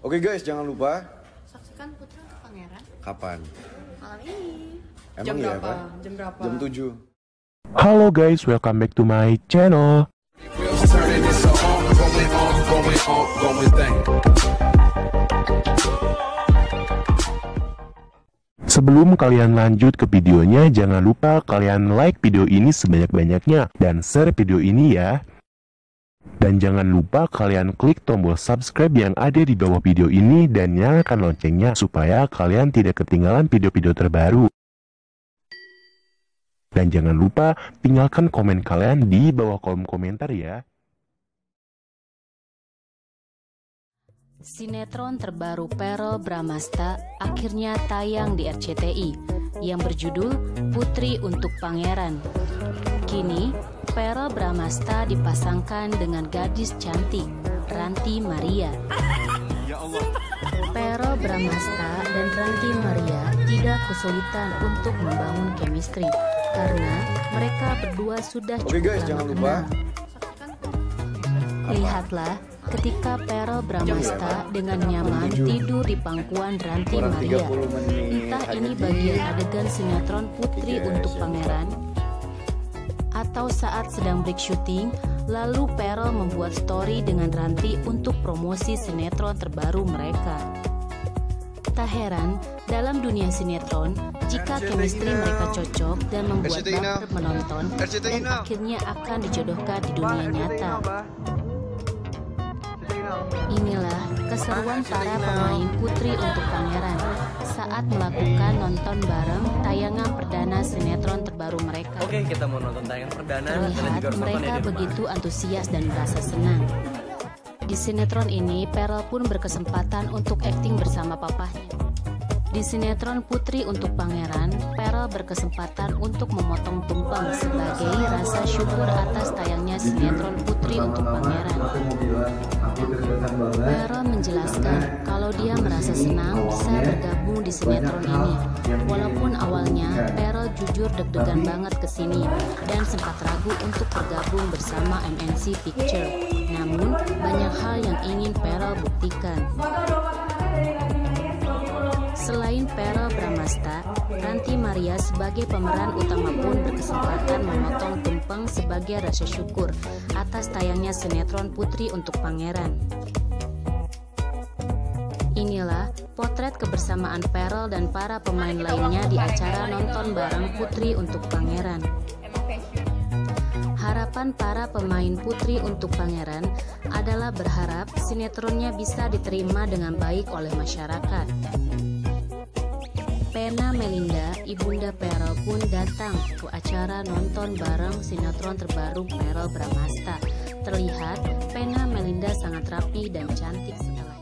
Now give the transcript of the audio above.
Oke guys, jangan lupa Saksikan Putra Pangeran kapan? malam ini. Emang Jam iya, berapa? Jam berapa? Jam 7. Halo guys, welcome back to my channel. Sebelum kalian lanjut ke videonya, jangan lupa kalian like video ini sebanyak-banyaknya dan share video ini ya. Dan jangan lupa kalian klik tombol subscribe yang ada di bawah video ini dan nyalakan loncengnya supaya kalian tidak ketinggalan video-video terbaru. Dan jangan lupa tinggalkan komen kalian di bawah kolom komentar ya. Sinetron terbaru Perel Bramasta akhirnya tayang di RCTI yang berjudul Putri untuk Pangeran. Kini, Perel Bramasta dipasangkan dengan gadis cantik, Ranti Maria. Perel Bramasta dan Ranti Maria tidak kesulitan untuk membangun chemistry karena mereka berdua sudah Oke cukup guys, lama jangan lupa kenal. Lihatlah ketika Perel Bramasta dengan nyaman tidur di pangkuan Ranti Maria. 30 menit. Entah ini bagian adegan sinetron Putri Tiga untuk Asia. Pangeran atau saat sedang break syuting, lalu Perel membuat story dengan Ranti untuk promosi sinetron terbaru mereka. Tak heran, dalam dunia sinetron, jika chemistry mereka cocok dan membuat baper penonton RCTI dan akhirnya akan dijodohkan di dunia nyata. Inilah keseruan para pemain Putri untuk Pangeran saat melakukan nonton bareng tayangan perdana sinetron terbaru mereka. Oke, kita mau nonton tayangan perdana. Juga Terlihat nonton mereka ya begitu antusias dan merasa senang. Di sinetron ini, Perel pun berkesempatan untuk akting bersama papahnya. Di sinetron Putri untuk Pangeran, Perel berkesempatan untuk memotong tumpeng sebagai rasa syukur atas tayangnya sinetron Putri untuk Pangeran. Perel menjelaskan kalau dia merasa senang bisa bergabung di sinetron ini. Walaupun awalnya jujur deg-degan banget ke sini dan sempat ragu untuk bergabung bersama MNC Picture. Namun, banyak hal yang ingin Perel buktikan. Selain Perel Bramasta, Ranti Maria sebagai pemeran utama pun berkesempatan memotong tumpeng sebagai rasa syukur atas tayangnya sinetron Putri untuk Pangeran. Inilah potret kebersamaan Perel dan para pemain lainnya di acara nonton bareng Putri untuk Pangeran. Harapan para pemain Putri untuk Pangeran adalah berharap sinetronnya bisa diterima dengan baik oleh masyarakat. Pena Melinda, ibunda Perel pun datang ke acara nonton bareng sinetron terbaru Perel Bramasta. Terlihat Pena Melinda sangat rapi dan cantik setelah